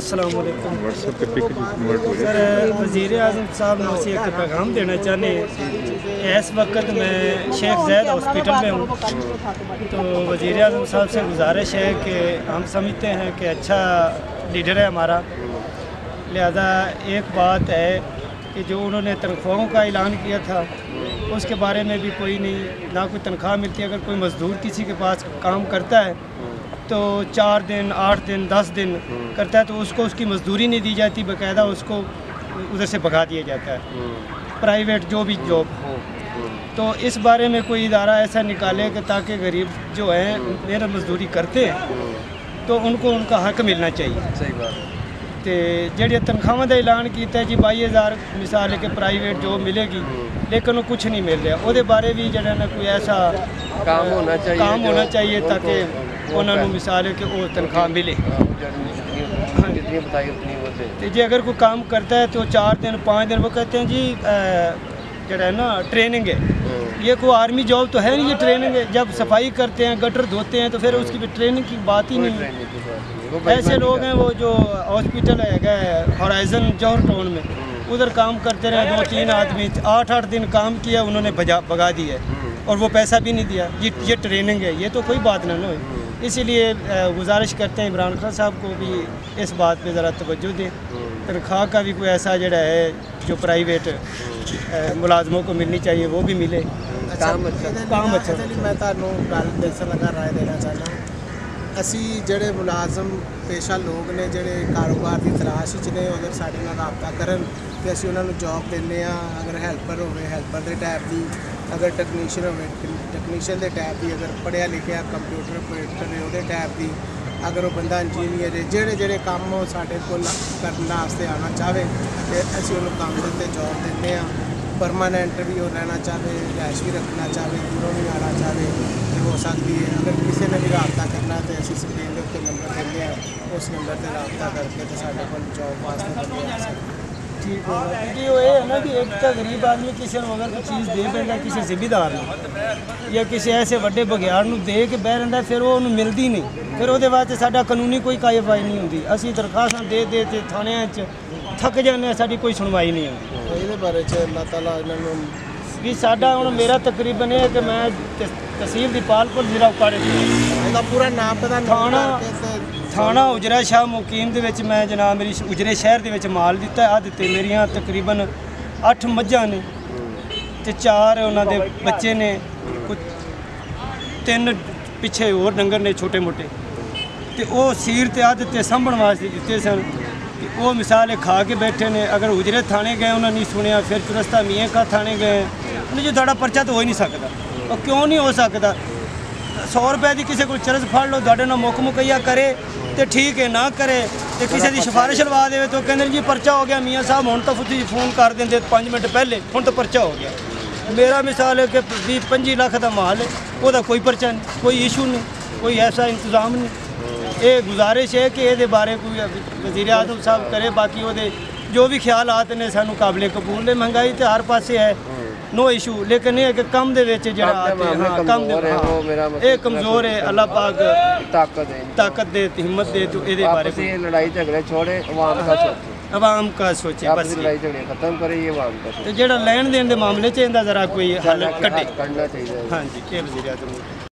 Sir वज़ीर अजम साहब नौसी एक पैगाम देना चाहते हैं। इस वक्त मैं शेख जैद हॉस्पिटल में हूँ। तो वज़ीर अजम साहब से गुजारिश है कि हम समझते हैं कि अच्छा लीडर है हमारा। लिहाजा एक बात है कि जो उन्होंने तनख्वाहों का ऐलान किया था उसके बारे में भी कोई नहीं ना कोई तनख्वाह मिलती अगर कोई मज़दूर किसी के पास काम करता है तो चार दिन आठ दिन दस दिन करता है तो उसको उसकी मजदूरी नहीं दी जाती बाकायदा उसको उधर से भगा दिया जाता है प्राइवेट जो भी जॉब हो तो इस बारे में कोई इदारा ऐसा निकाले कि ताकि गरीब जो हैं मेहनत मजदूरी करते हैं तो उनको उनका हक मिलना चाहिए ਸਹੀ ਬਾਤ ਤੇ ਜਿਹੜੀਆਂ ਤਨਖਾਹਾਂ ਦਾ ਐਲਾਨ ਕੀਤਾ ਹੈ ਜੀ 22000 ਮਿਸਾਲ ਹੈ ਕਿ ਪ੍ਰਾਈਵੇਟ ਜੋਬ ਮਿਲੇਗੀ ਲੇਕਿਨ ਉਹ ਕੁਝ ਨਹੀਂ ਮਿਲ ਰਿਹਾ ਉਹਦੇ ਬਾਰੇ ਵੀ ਜਿਹੜਾ ਨਾ ਕੋਈ ਐਸਾ काम होना चाहिए काम जो होना चाहिए उनको- ताकि वो उन्होंने मिसाल है कि वो तनख्वाह मिले। जितनी तो जी अगर वो काम करता है तो चार दिन पाँच दिन वो कहते हैं जी ਉਹ है ना ट्रेनिंग है। ये कोई आर्मी जॉब तो है नहीं ये ट्रेनिंग है। जब सफ़ाई करते हैं गटर धोते हैं तो फिर उसकी भी ट्रेनिंग की बात ही नहीं है। ऐसे लोग हैं वो जो हॉस्पिटल है हॉराइजन जौहर टाउन में उधर काम करते रहे दो तीन आदमी आठ आठ दिन काम किया उन्होंने भजा भगा दिया और वो पैसा भी नहीं दिया। ये ये ट्रेनिंग है ये तो कोई बात ना ना हुई इसीलिए अ, गुजारिश करते हैं इमरान खान साहब को भी इस बात पे ज़रा तवज्जो दें तनख्वाह का भी कोई ऐसा जड़ा है जो प्राइवेट अ, मुलाजमों को मिलनी चाहिए वो भी मिले काम अच्छा काम अच्छा ਇਹਦੇ ਲਈ ਮੈਂ ਤੁਹਾਨੂੰ ਗੱਲ ਦੱਸਣ ਲੱਗਾ ਰਾਏ ਦੇਣਾ ਚਾਹੁੰਦਾ ਅਸੀਂ ਜਿਹੜੇ ਮੁਲਾਜ਼ਮ ਪੇਸ਼ਾ ਲੋਕ ਨੇ ਜਿਹੜੇ ਕਾਰੋਬਾਰ ਦੀ ਤਲਾਸ਼ ਵਿੱਚ ਨੇ ਅਗਰ ਸਾਡੇ ਨਾਲ ਰਾਬਤਾ ਕਰਨ ਤੇ ਅਸੀਂ ਉਹਨਾਂ ਨੂੰ ਜੌਬ ਦਿੰਦੇ ਆ ਅਗਰ ਹੈਲਪਰ ਹੋਵੇ ਹੈਲਪਰ ਦੇ ਟੈਪ ਦੀ ਅਗਰ ਟੈਕਨੀਸ਼ੀਅਨ ਹੋਵੇ ਟੈਕਨੀਸ਼ੀਅਨ ਦੇ ਟੈਪ ਦੀ ਅਗਰ ਪੜ੍ਹਿਆ ਲਿਖਿਆ ਕੰਪਿਊਟਰ ਆਪਰੇਟਰ ਨੇ ਉਹਦੇ ਟੈਪ ਦੀ ਅਗਰ ਉਹ ਬੰਦਾ ਇੰਜੀਨੀਅਰ ਹੈ ਜਿਹੜੇ ਜਿਹੜੇ ਕੰਮ ਉਹ ਸਾਡੇ ਕੋਲ ਕਰਨ ਵਾਸਤੇ ਆਉਣਾ ਚਾਹੇ ਤੇ ਅਸੀਂ ਉਹਨੂੰ ਕੰਮ ਦੇ ਉੱਤੇ ਜੌਬ ਦਿੰਦੇ ਆ ਪਰਮਾਨੈਂਟ ਵੀ ਉਹ ਰਹਿਣਾ ਚਾਹੇ ਰਿਹਾਇਸ਼ ਵੀ ਰੱਖਣਾ ਚਾਹੇ ਦੂਰੋਂ ਵੀ ਆਉਣਾ ਚਾਹਵੇ ਤੇ ਹੋ ਸਕਦੀ ਹੈ। ਅਗਰ ਕਿਸੇ ਨੇ ਵੀ ਰਾਬਤਾ ਕਰਨਾ ਤੇ ਅਸੀਂ ਸਕਰੀਨ ਦੇ ਉੱਤੇ ਨੰਬਰ ਦਿੰਦੇ ਆ ਉਸ ਨੰਬਰ ਤੇ ਰਾਬਤਾ ਕਰਕੇ ਤੇ ਸਾਡੇ ਕੋਲ ਜੋਬ ਵਾਸਤੇ ਬੰਦੇ ਆ ਸਕਦੇ। ਠੀਕ ਹੋਗਾ ਕਿ ਉਹ ਇਹ ਹੈ ਨਾ ਕਿ ਇੱਕ ਤਾਂ ਗਰੀਬ ਆਦਮੀ ਕਿਸੇ ਨੂੰ ਅਗਰ ਕੋਈ ਚੀਜ਼ ਦੇ ਪੈਂਦਾ ਕਿਸੇ ਜ਼ਿੰਮੇਦਾਰ ਨੂੰ ਜਾਂ ਕਿਸੇ ਐਸੇ ਵੱਡੇ ਬਗਿਆੜ ਨੂੰ ਦੇ ਕੇ ਬਹਿ ਰਹਿੰਦਾ ਫਿਰ ਉਹ ਉਹਨੂੰ ਮਿਲਦੀ ਨਹੀਂ। ਫਿਰ ਉਹਦੇ ਬਾਅਦ ਸਾਡਾ ਕਾਨੂੰਨੀ ਕੋਈ ਕਾਰਵਾਈ ਨਹੀਂ ਹੁੰਦੀ। ਅਸੀਂ ਦਰਖਾਸਤਾਂ ਦੇ ਦੇ ਤੇ ਥਾਣਿਆਂ 'ਚ ਥੱਕ ਜਾਂਦੇ ਆ ਸਾਡੀ ਕੋਈ ਸੁਣਵਾਈ ਨਹੀਂ ਹੁੰਦੀ। ਇਹਦੇ ਬਾਰੇ 'ਚ ਅੱਲਾਹ ਤਾਲਾ ਇਹਨਾਂ ਨੂੰ ਵੀ ਸਾਡਾ ਹੁਣ ਮੇਰਾ ਤਕਰੀਬਨ ਇਹ ਕਿ ਮੈਂ ਤਹਿਸੀਲ ਦੀਪਾਲਪੁਰ ਜ਼ਿਲ੍ਹਾ ਉਪਾੜੇ ਦਾ ਪੂਰਾ ਨਾਮ ਪਤਾ ਥਾਣਾ ਥਾਣਾ ਉਜਰਾ ਸ਼ਾਹ ਮੁਕੀਮ ਦੇ ਵਿੱਚ ਮੈਂ ਜਨਾਬ ਮੇਰੀ ਉਜਰੇ ਸ਼ਹਿਰ ਦੇ ਵਿੱਚ ਮਾਲ ਦਿੱਤਾ ਆ ਦਿੱਤੇ ਮੇਰੀਆਂ ਤਕਰੀਬਨ 8 ਮੱਝਾਂ ਨੇ ਤੇ ਚਾਰ ਉਹਨਾਂ ਦੇ ਬੱਚੇ ਨੇ। ਕੁਝ ਤਿੰਨ ਪਿੱਛੇ ਹੋਰ ਡੰਗਰ ਨੇ ਛੋਟੇ ਮੋਟੇ। ਤੇ ਉਹ ਸੀਰ ਤੇ ਆ ਦਿੱਤੇ ਸਾਂਭਣ ਵਾਸਤੇ ਦਿੱਤੇ ਸਨ। ਤੇ ਉਹ ਮਿਸਾਲ ਇਹ ਖਾ ਕੇ ਬੈਠੇ ਨੇ। ਅਗਰ ਉਜਰੇ ਥਾਣੇ ਗਏ, ਉਹਨਾਂ ਨਹੀਂ ਸੁਣਿਆ, ਫਿਰ ਚੁਰਸਤਾ ਮੀਆਂ ਕਾ ਥਾਣੇ ਗਏ। ਉਹਨੇ ਜੋ ਤੁਹਾਡਾ ਪਰਚਾ ਤਾਂ ਹੋ ਹੀ ਨਹੀਂ ਸਕਦਾ। ਉਹ ਕਿਉਂ ਨਹੀਂ ਹੋ ਸਕਦਾ? 100 ਰੁਪਏ ਦੀ ਕਿਸੇ ਕੋਲ ਚਰਸ ਫੜ ਲਓ, ਤੁਹਾਡੇ ਨਾਲ ਮੁੱਖ ਮੁਕਈਆ ਕਰੇ ਤੇ ਠੀਕ ਹੈ, ਨਾ ਕਰੇ ਤੇ ਕਿਸੇ ਦੀ ਸਿਫਾਰਿਸ਼ ਲਵਾ ਦੇਵੇ ਤਾਂ ਉਹ ਕਹਿੰਦੇ ਜੀ ਪਰਚਾ ਹੋ ਗਿਆ ਮੀਆਂ ਸਾਹਿਬ, ਹੁਣ ਤਾਂ ਤੁਸੀਂ ਫੋਨ ਕਰ ਦਿੰਦੇ 5 ਮਿੰਟ ਪਹਿਲੇ, ਹੁਣ ਤਾਂ ਪਰਚਾ ਹੋ ਗਿਆ। ਮੇਰਾ ਮਿਸਾਲ ਹੈ ਕਿ 20 25 ਲੱਖ ਦਾ ਮਾਲ ਹੈ, ਉਹਦਾ ਕੋਈ ਪਰਚਾ ਨਹੀਂ, ਕੋਈ ਇਸ਼ੂ ਨਹੀਂ, ਕੋਈ ਐਸਾ ਇੰਤਜ਼ਾਮ ਨਹੀਂ। ਇਹ ਗੁਜ਼ਾਰਿਸ਼ ਹੈ ਕਿ ਇਹਦੇ ਬਾਰੇ ਕੋਈ ਵਜ਼ੀਰ ਆਜ਼ਮ ਸਾਹਿਬ ਕਰੇ, ਬਾਕੀ ਉਹਦੇ ਜੋ ਵੀ ਖਿਆਲ ਖਿਆਲਾਤ ਨੇ ਸਾਨੂੰ ਕਾਬਲੇ ਕਬੂਲ ਨੇ, ਮਹਿੰਗਾਈ ਤੇ ਹਰ ਪਾਸੇ ਹੈ। ਨੋ ਇਸ਼ੂ ਲੇਕਿਨ ਇਹ ਹੈ ਕਿ ਕੰਮ ਦੇ ਵਿੱਚ ਜਿਹੜਾ ਹਾਂ ਕੰਮ ਦੇ ਇਹ ਕਮਜ਼ੋਰ ਹੈ ਅੱਲਾਹ ਪਾਕ ਤਾਕਤ ਹੈ ਤਾਕਤ ਦੇ ਹਿੰਮਤ ਦੇ ਤੋ ਇਹਦੇ ਬਾਰੇ ਆਪਸੀ ਲੜਾਈ ਝਗੜੇ ਛੋੜੇ ਆਵਾਮ ਦਾ ਸੋਚੇ ਆਵਾਮ ਦਾ ਸੋਚੇ ਬਸ ਲੜਾਈ ਝਗੜੇ ਖਤਮ ਕਰੇ ਇਹ ਆਵਾਮ ਦਾ ਤੇ ਜਿਹੜਾ ਲੈਣ ਦੇਣ ਦੇ ਮਾਮਲੇ 'ਚ ਇਹਦਾ ਜ਼ਰਾ ਕੋਈ ਹੱਲ ਕੱਢੇ ਕੱਢਣਾ ਚਾਹੀਦਾ ਹਾਂਜੀ ਇਹ ਵਜ਼ੀਰ ਆਜ਼ਮ